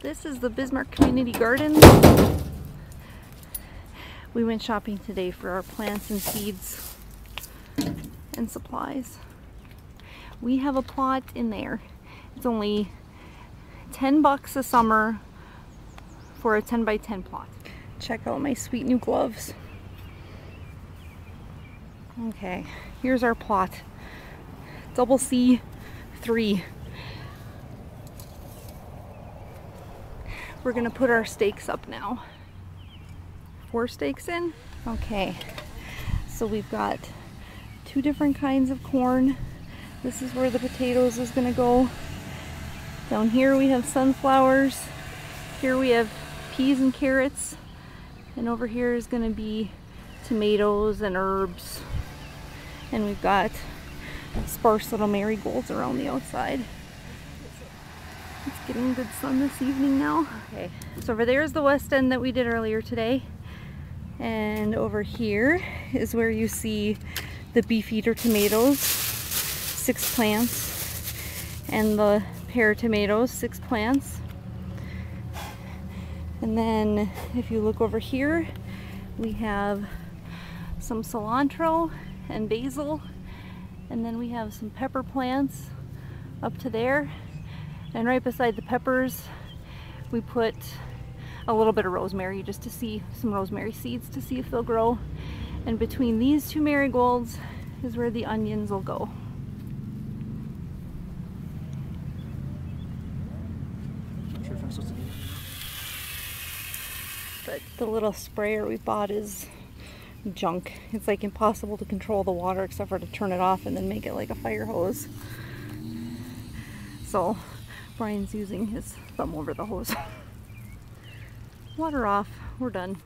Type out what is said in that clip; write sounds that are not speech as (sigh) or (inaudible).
This is the Bismarck Community Gardens. We went shopping today for our plants and seeds and supplies. We have a plot in there. It's only 10 bucks a summer for a 10 by 10 plot. Check out my sweet new gloves. Okay, here's our plot. Double C three. We're gonna put our stakes up now. Four stakes in? Okay, so we've got two different kinds of corn. This is where the potatoes is gonna go. Down here we have sunflowers. Here we have peas and carrots. And over here is gonna be tomatoes and herbs. And we've got sparse little marigolds around the outside. It's getting good sun this evening now. Okay, so over there is the west end that we did earlier today. And over here is where you see the beefeater tomatoes, six plants, and the pear tomatoes, six plants. And then if you look over here, we have some cilantro and basil and then we have some pepper plants up to there and right beside the peppers we put a little bit of rosemary just to see some rosemary seeds to see if they'll grow and between these two marigolds is where the onions will go but the little sprayer we bought is junk. It's like impossible to control the water except for to turn it off and then make it like a fire hose. So Brian's using his thumb over the hose. (laughs) Water off, we're done.